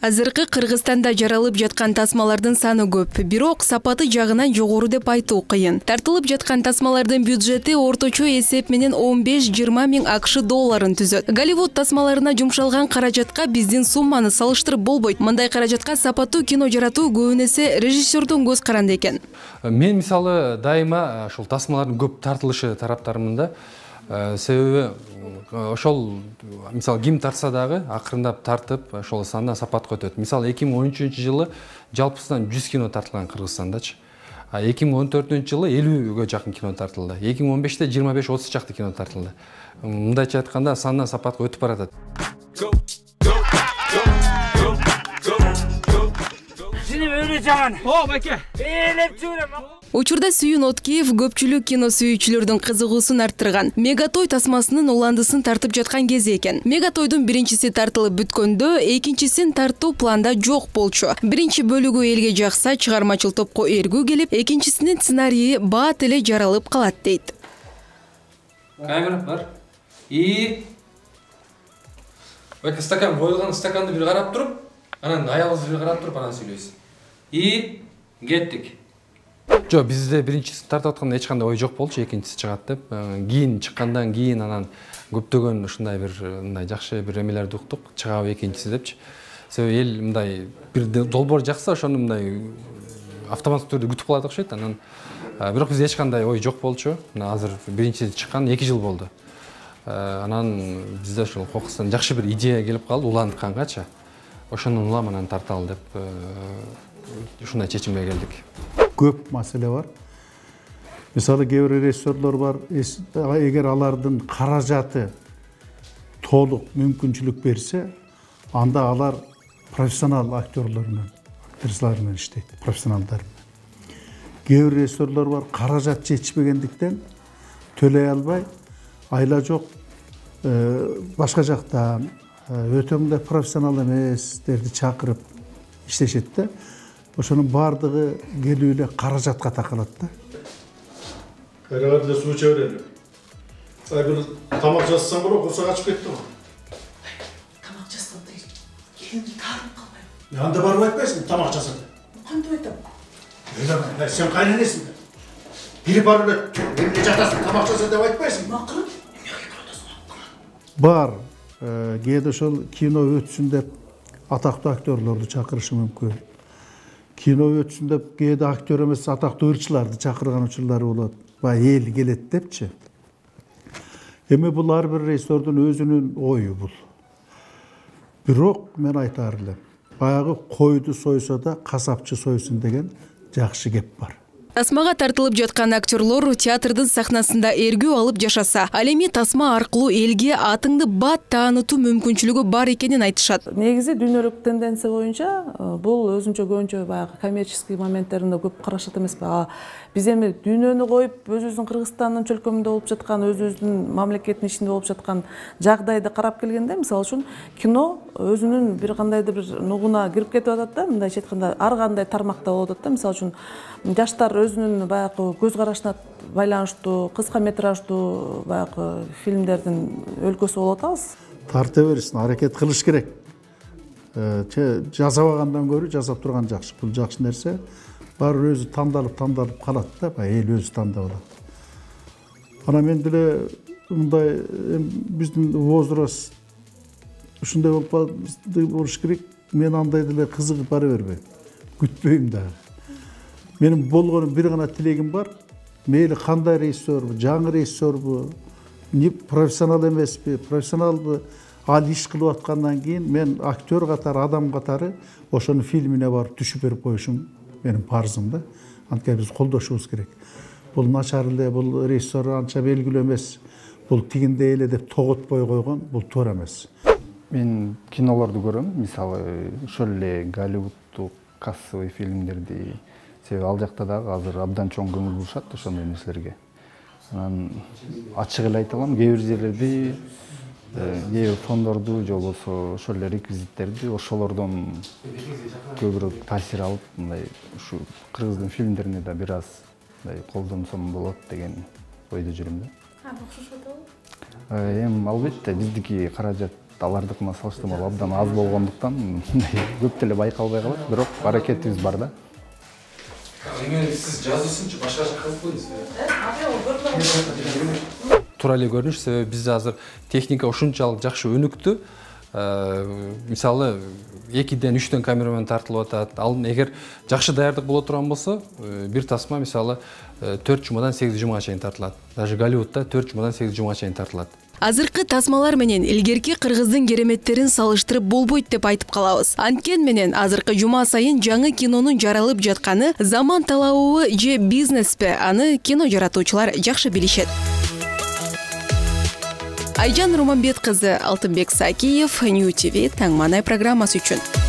азыркы кыргызстанда жаралып жаткан тасмалардын саны көп. Бирок сапаты жагынан жогору деп айтуу кыйын. Тартылып жаткан тасмалардын бюджети орточо эсеп менен он беш жыйырма миң акш долларын түзөт. Голливуд тасмаларына жумшалган каражатка биздин сумманы салыштырып болбойт. Мындай каражатка сапаттуу кино жаратуу көбүн эсе режиссердун көз каранды экен. Мен мисалы дайыма ушул тасмалардын көп тартылышы тараптарымын да себеби ошол мисалы ким тартса дагы акырындап тартып ошол сандан сапатка өтөт мисалы эки миң он үчүнчү жылы жалпысынан жүз кино тартылган кыргызстандачы. Эки миң он төртүнчү жылы элүүгө жакын кино тартылды. Эки миң он беште жыйырма беш отуз чакты кино тартылды. Мындайча айтканда сандан сапатка өтүп баратат. Өлі жаман. О, бәке. Елеп жүрем. учурда сүйүн откеев көпчүлүк кино сүйүүчүлөрдүн кызыгуусун арттырган мегатой тасмасынын уландысын тартып жаткан кези экен мегатойдун биринчиси тартылып бүткөндө экинчисин тартуу планда жок болчу биринчи бөлүгү элге жакса чыгармачыл топко ээргүү келип экинчисинин сценарийи баат эле жаралып калат дейт камера бар и баке стакан коюлган стаканды бир карап туруп анан аялыңызды бир карап туруп анан сүйлөйсүз и кеттик. Жок бизде биринчисин тартып атканда эч кандай ой жок болчу экинчиси чыгат деп. Э, кийин чыккандан кийин анан көптөгөн ушундай бир э, мындай жакшы бир эмелерди уктук чыгабы экинчиси депчи. Себеби эл мындай бир долбоор жакса ошону мындай автоматтык түрдө күтүп калат окшойт анан. Э, бирок бизде эч кандай ой жок болчу. Мына азыр биринчиси чыккан эки жыл болду. Анан бизде ушул кокустан жакшы бир идея келип калды уланткангачы ошондон улам анан тарталы деп ушундай чечимге келдик көп маселе бар мисалы кээ бир режиссерлор бар эгер алардын каражаты толук мүмкүнчүлүк берсе анда алар профессионал актерлор менен актрисалар менен иштейт профессионалдар менен кээ бир режиссерлор бар каражат жетишпегендиктен төлөй албай айла жок башка жактан өтө мындай профессионал эместерди чакырып иштешет да ошонун баардыгы келип эле каражатка такалат да. Кайрага деле суу иче берели ай бир тамак жасасаң болот курсак ачып кетти го тамак жасасам дейт келинди таарынып калбайбы анда барып айтпайсыңбы тамак жаса деп кантип айтам сен кайненесиң да? Бiri барып эле эмне жатасың тамак жаса деп айтпайсыңбы макрын бар кээде ошол кино өтсүн деп атактуу актерлорду чакырышы мүмкүн. Кино өтсүн деп кээде актер эмес атактуу ырчыларды чакырган учурлары болот баягы эл келет депчи эми бул ар бир режиссердун өзүнүн ою бул бирок мен айтаар элем баягы койду сойсо да касапчы сойсун деген жакшы кеп бар тасмага тартылып жаткан актерлор театрдын сахнасында ээргүү алып жашаса ал эми тасма аркылуу элге атыңды бат таанытуу мүмкүнчүлүгү бар экенин айтышат. Негизи дүйнөлүк тенденция боюнча э, бул өзүнчө көбүнчө баягы коммерческий моменттерин көп карашат эмеспи. Биз эми дүйнөнү коюп өзүбүздүн кыргызстандын чөлкөмүндө болуп жаткан өзүбүздүн мамлекеттин ичинде болуп жаткан жагдайды карап келгенде мисалы үчүн кино өзүнүн бир кандайдыр бир нугуна кирип кетип атат да мындайча айтканда ар кандай тармакта болуп атат да мисалы үчүн жаштар өзүнүн баягы көз карашына байланыштуу кыска метраждуу баягы фильмдердин өлкөсү болуп атабыз тарта берсин аракет кылыш керек. Э, жасабагандан көрө жасап турган жакшы бул жакшы нерсе баары өзү тандалып тандалып калат да баягы эл өзү тандап алат анан мен деле мындай биздин возраст ушундай болуп болуш керек. Мен андай деле кызыгып бара бербейм күтпөйм дагы менин болгону бир гана тилегим бар мейли кандай режиссербу жаңы режиссербу профессионал эмеспи профессионалбы ал иш кылып аткандан кийин мен актер катары адам катары ошонун фильмине барып түшүп берип коюшум менин парызым да анткени биз колдошубуз керек бул начар эле бул режиссер анча белгилүү эмес бул тигиндей эле деп тоготпой койгон бул туура эмес мен кинолорду көрөм мисалы ошол эле голливуддук кассовый фильмдерди себеби ал жакта дагы азыр абдан чоң көңүл бурушат ошондой нерселерге анан ачык эле айта алам кээ бир жерлерде кээ бир фондорду же болбосо ошол эле реквизиттерди ошолордон көбүрөөк таасир алып мындай ушу кыргыздын фильмдерине да бир аз мындай колдонсом болот деген ойдо жүрөм да. Окшошуп атабы эми албетте биздики каражат алардыкына салыштырмалуу абдан аз болгондуктан мындай көп деле байкалбай калат бирок аракетибиз бар да. Башка жака алып койдуңуз туура эле көрүнүш себеби бизде азыр техника ушунчалык жакшы өнүктү мисалы экиден үчтөн камерамен тартылып атат ал эгер жакшы даярдык боло турган болсо бир тасма мисалы төрт жумадан сегиз жумага чейин тартылат даже голливудда төрт жумадан сегиз жумага чейин тартылат азыркы тасмалар менен илгерки кыргыздын кереметтерин салыштырып болбойт деп айтып калабыз. Анткен менен азыркы жума сайын жаңы кинонун жаралып жатканы заман талабыбы же бизнеспи аны кино жаратуучулар жакшы билишет. Айжан романбет кызы алтынбек сакиев нью тв таң маанай программасы үчүн.